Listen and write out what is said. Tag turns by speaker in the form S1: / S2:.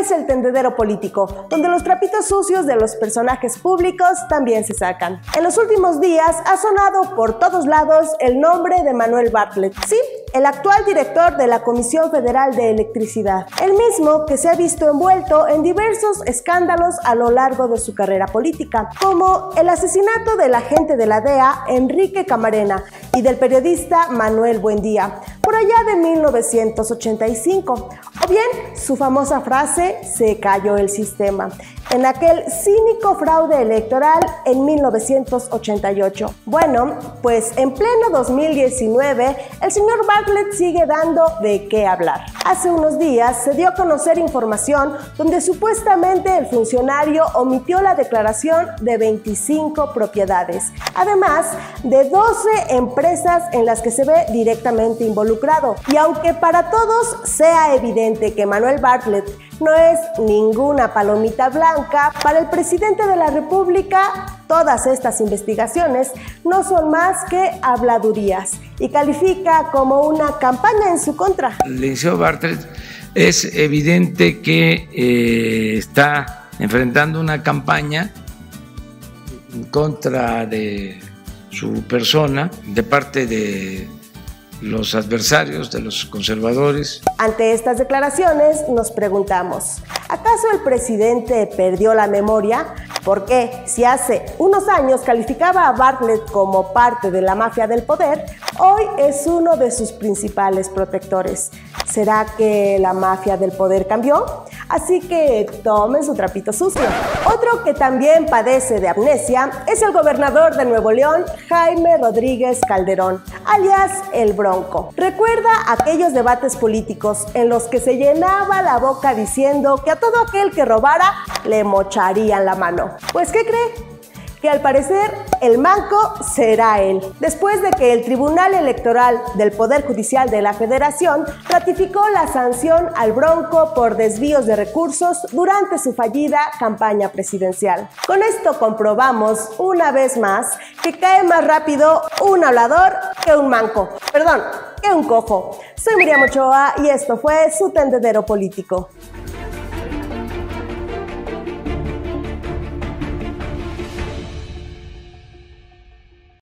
S1: es el tendedero político, donde los trapitos sucios de los personajes públicos también se sacan. En los últimos días ha sonado por todos lados el nombre de Manuel Bartlett. Sí, el actual director de la Comisión Federal de Electricidad, el mismo que se ha visto envuelto en diversos escándalos a lo largo de su carrera política, como el asesinato del agente de la DEA, Enrique Camarena, y del periodista Manuel Buendía, por allá de 1985, o bien su famosa frase, se cayó el sistema, en aquel cínico fraude electoral en 1988. Bueno, pues en pleno 2019, el señor Bartlett sigue dando de qué hablar. Hace unos días se dio a conocer información donde supuestamente el funcionario omitió la declaración de 25 propiedades, además de 12 empresas en las que se ve directamente involucrado. Y aunque para todos sea evidente que Manuel Bartlett no es ninguna palomita blanca. Para el presidente de la República, todas estas investigaciones no son más que habladurías y califica como una campaña en su contra.
S2: Liceo Bartlett es evidente que eh, está enfrentando una campaña en contra de su persona de parte de los adversarios de los conservadores.
S1: Ante estas declaraciones nos preguntamos, ¿acaso el presidente perdió la memoria? Porque si hace unos años calificaba a Bartlett como parte de la mafia del poder, hoy es uno de sus principales protectores. ¿Será que la mafia del poder cambió? Así que tomen su trapito sucio. Otro que también padece de amnesia es el gobernador de Nuevo León, Jaime Rodríguez Calderón, alias El Bronco. ¿Recuerda aquellos debates políticos en los que se llenaba la boca diciendo que a todo aquel que robara le mocharían la mano? Pues ¿qué cree? Que al parecer el manco será él, después de que el Tribunal Electoral del Poder Judicial de la Federación ratificó la sanción al Bronco por desvíos de recursos durante su fallida campaña presidencial. Con esto comprobamos una vez más que cae más rápido un hablador que un manco, perdón, que un cojo. Soy Miriam Ochoa y esto fue su tendedero político.